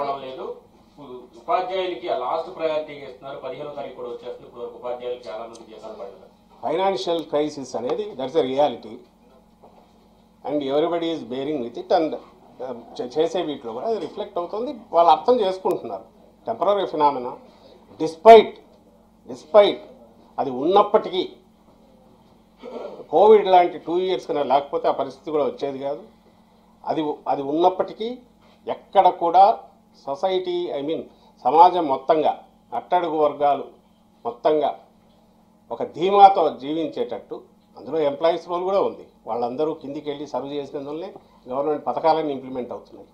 లేదు. ఉపాధ్యాయులకి last priority ఇస్తున్నారు. పదిహేనో తారీఖు కూడా వచ్చేస్తుంది. ఇప్పుడు వరకు ఉపాధ్యాయులు చాలా మంది జీతాలు పడలేదు ఫైనాన్షియల్ క్రైసిస్ అనేది that's reality and everybody is bearing with it and చేసే వీటిలో కూడా అది రిఫ్లెక్ట్ అవుతుంది. వాళ్ళు అర్థం చేసుకుంటున్నారు. టెంపరీ ఫినామినా డిస్పైట్ డిస్పైట్ అది ఉన్నప్పటికీ కోవిడ్ లాంటి టూ ఇయర్స్ కన్నా లేకపోతే ఆ పరిస్థితి కూడా వచ్చేది కాదు. అది అది ఉన్నప్పటికీ ఎక్కడ కూడా సొసైటీ ఐ మీన్ సమాజం మొత్తంగా అట్టడుగు వర్గాలు మొత్తంగా ఒక ధీమాతో జీవించేటట్టు అందులో ఎంప్లాయీస్ రోల్ కూడా ఉంది. వాళ్ళందరూ కిందికి వెళ్ళి సర్వ్ చేసినందువల్లే గవర్నమెంట్ పథకాలన్నీ ఇంప్లిమెంట్ అవుతున్నాయి.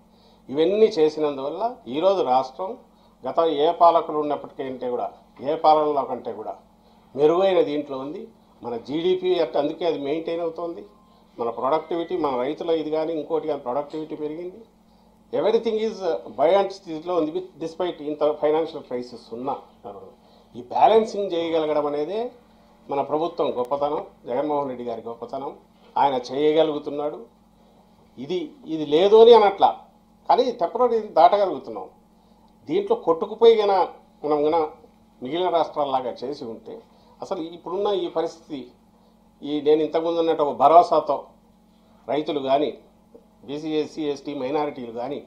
ఇవన్నీ చేసినందువల్ల ఈరోజు రాష్ట్రం గత ఏ పాలకులు ఉన్నప్పటికంటే కూడా ఏ పాలనలో కంటే కూడా మెరుగైన దీంట్లో ఉంది. మన జీడిపి అట్ అందుకే అది మెయింటైన్ అవుతోంది. మన ప్రొడక్టివిటీ మన రైతుల ఇది కానీ ఇంకోటి కానీ ప్రొడక్టివిటీ పెరిగింది. ఎవ్రీథింగ్ ఈజ్ బయాంట్ స్థితిలో ఉంది విత్ డిస్పైట్ ఇంత ఫైనాన్షియల్ క్రైసిస్ ఉన్నా. ఈ బ్యాలెన్సింగ్ చేయగలగడం అనేది మన ప్రభుత్వం గొప్పతనం. జగన్మోహన్ రెడ్డి గారి గొప్పతనం. ఆయన చేయగలుగుతున్నాడు. ఇది ఇది లేదు అని అనట్లా. కానీ టెంపరీ దాటగలుగుతున్నాం. దీంట్లో కొట్టుకుపోయి గన మనం గన మిగిలిన రాష్ట్రాల్లాగా చేసి ఉంటే అసలు ఇప్పుడున్న ఈ పరిస్థితి ఈ నేను ఇంతకుముందు ఉన్నట్టు ఒక భరోసాతో రైతులు కానీ బీసీ ఎస్సీ ఎస్టీ మైనారిటీలు కానీ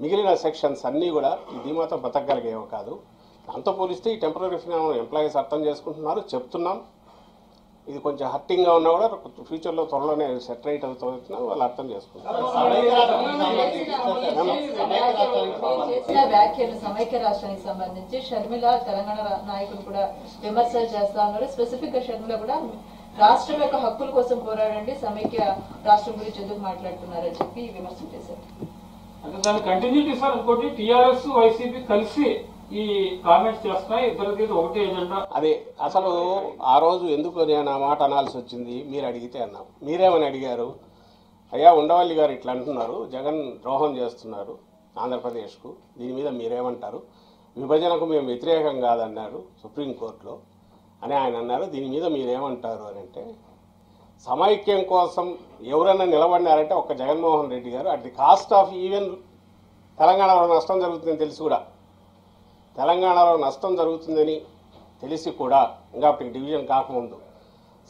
మిగిలిన సెక్షన్స్ అన్నీ కూడా ఈ ధీమాతో బతకగలిగేవి కాదు. దాంతో పోలిస్తే ఈ టెంపరీ ఫినామినా ఎంప్లాయీస్ అర్థం చేసుకుంటున్నారు చెప్తున్నాం. ఇది కొంచెం హర్టింగ్గా ఉన్నా కూడా ఫ్యూచర్లో త్వరలోనే సెట్ రైట్ అవుతున్నా వాళ్ళు అర్థం చేసుకుంటారు చేసిన సమైక్య రాష్ట్రానికి సంబంధించి షర్మిల తెలంగాణ నాయకులు కూడా విమర్శలు చేస్తా ఉన్నారు. స్పెసిఫిక్గా షర్మిల కూడా రాష్ట్రం యొక్క హక్కుల కోసం పోరాడండి సమైక్య రాష్ట్రం గురించి ఎందుకు మాట్లాడుతున్నారని చెప్పి విమర్శలు చేశారు. అంటే దాని కంటిన్యూటీ సార్ ఇంకోటి టిఆర్ఎస్ వైసీపీ కలిసి ఈ కామెంట్స్ చేస్తున్నాయి. ఇద్దరికి ఒకటే ఏజెండా అదే అసలు ఆ రోజు ఎందుకు నేను ఆ మాట అనాల్సి వచ్చింది? మీరు అడిగితే అన్నాం. మీరేమని అడిగారు? అయ్యా ఉండవల్లి గారు ఇట్లా అంటున్నారు. జగన్ ద్రోహం చేస్తున్నారు ఆంధ్రప్రదేశ్కు. దీని మీద మీరేమంటారు? విభజనకు మేము వ్యతిరేకం కాదన్నారు సుప్రీంకోర్టులో అని ఆయన అన్నారు దీని మీద మీరేమంటారు అని అంటే సమైక్యం కోసం ఎవరైనా నిలబడినారంటే ఒక జగన్మోహన్ రెడ్డి గారు at the cost of even తెలంగాణలో నష్టం జరుగుతుందని తెలిసి కూడా తెలంగాణలో నష్టం జరుగుతుందని తెలిసి కూడా ఇంకా అప్పటికి డివిజన్ కాకముందు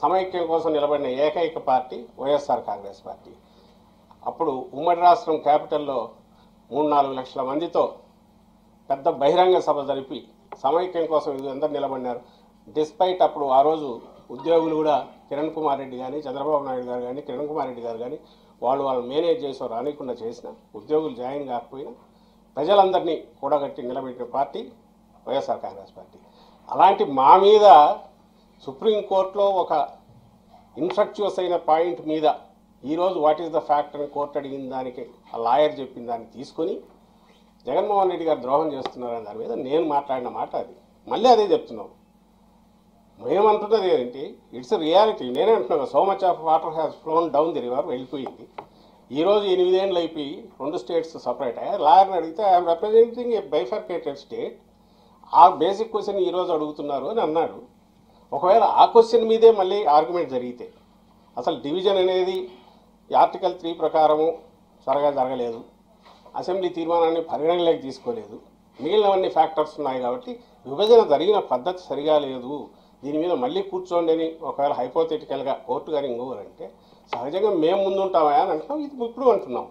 సమైక్యం కోసం నిలబడిన ఏకైక పార్టీ వైఎస్ఆర్ కాంగ్రెస్ పార్టీ. అప్పుడు ఉమ్మడి రాష్ట్రం క్యాపిటల్లో మూడు నాలుగు లక్షల మందితో పెద్ద బహిరంగ సభ జరిపి సమైక్యం కోసం ఇది అందరు నిలబడినారు. డిస్పైట్ అప్పుడు ఆ రోజు ఉద్యోగులు కూడా కిరణ్ కుమార్ రెడ్డి కానీ చంద్రబాబు నాయుడు గారు కానీ కిరణ్ కుమార్ రెడ్డి గారు కానీ వాళ్ళు వాళ్ళు మేనేజ్ చేసో రానికుండా చేసిన ఉద్యోగులు జాయిన్ కాకపోయినా ప్రజలందరినీ కూడగట్టి నిలబెట్టిన పార్టీ వైఎస్ఆర్ కాంగ్రెస్ పార్టీ. అలాంటి మా మీద సుప్రీంకోర్టులో ఒక ఇన్ఫ్రక్చువస్ అయిన పాయింట్ మీద ఈరోజు వాట్ ఈస్ ద ఫ్యాక్ట్ అని కోర్టు అడిగిన దానికి ఆ లాయర్ చెప్పిన దాన్ని తీసుకొని జగన్మోహన్ రెడ్డి గారు ద్రోహం చేస్తున్నారని దాని మీద నేను మాట్లాడిన మాట అది. మళ్ళీ అదే చెప్తున్నాం. మేమంటున్నది ఏంటి? ఇట్స్ రియాలిటీ నేనే అంటున్నాను. So much of water has flown down the river వెళ్ళిపోయింది. ఈరోజు ఎనిమిదేళ్ళు అయిపోయి రెండు స్టేట్స్ సపరేట్ అయ్యాయి లాయర్ని అడిగితే I'm representing a bifurcated state ఆ బేసిక్ క్వశ్చన్ ఈరోజు అడుగుతున్నారు అని అన్నాడు. ఒకవేళ ఆ క్వశ్చన్ మీదే మళ్ళీ ఆర్గ్యుమెంట్ జరిగితే అసలు డివిజన్ అనేది ఆర్టికల్ త్రీ ప్రకారము త్వరగా జరగలేదు. అసెంబ్లీ తీర్మానాన్ని పరిగణలోకి తీసుకోలేదు. మిగిలినవన్నీ ఫ్యాక్టర్స్ ఉన్నాయి కాబట్టి విభజన జరిగిన పద్ధతి సరిగా లేదు. దీని మీద మళ్ళీ కూర్చోండి అని ఒకవేళ హైపోథెటికల్గా కోర్టు గారు ఇంకోరంటే సహజంగా మేము ముందుంటామా అని అంటున్నాం. ఇది ఇప్పుడు అంటున్నాం.